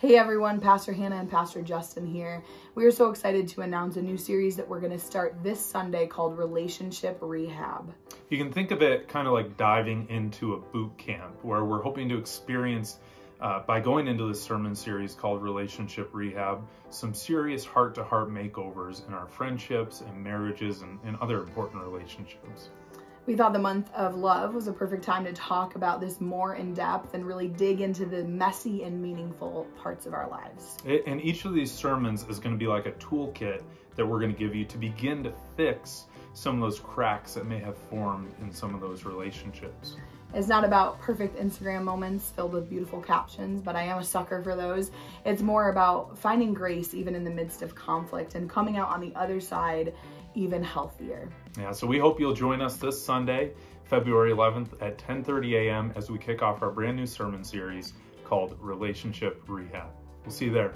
Hey everyone, Pastor Hannah and Pastor Justin here. We are so excited to announce a new series that we're going to start this Sunday called Relationship Rehab. You can think of it kind of like diving into a boot camp where we're hoping to experience, uh, by going into this sermon series called Relationship Rehab, some serious heart to heart makeovers in our friendships and marriages and, and other important relationships. We thought the month of love was a perfect time to talk about this more in depth and really dig into the messy and meaningful parts of our lives. And each of these sermons is going to be like a toolkit that we're going to give you to begin to fix some of those cracks that may have formed in some of those relationships. It's not about perfect Instagram moments filled with beautiful captions, but I am a sucker for those. It's more about finding grace even in the midst of conflict and coming out on the other side even healthier. Yeah, so we hope you'll join us this Sunday, February 11th at 10:30 a.m. as we kick off our brand new sermon series called Relationship Rehab. We'll see you there.